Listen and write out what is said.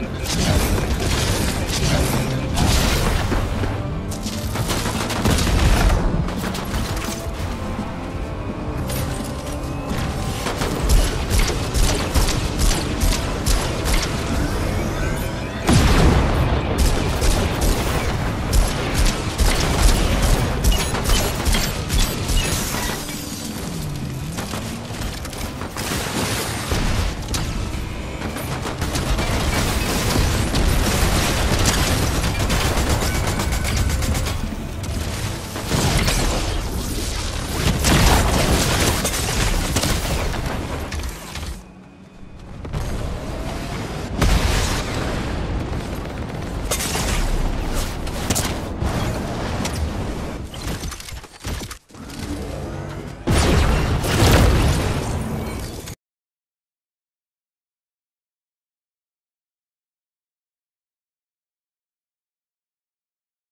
Yeah.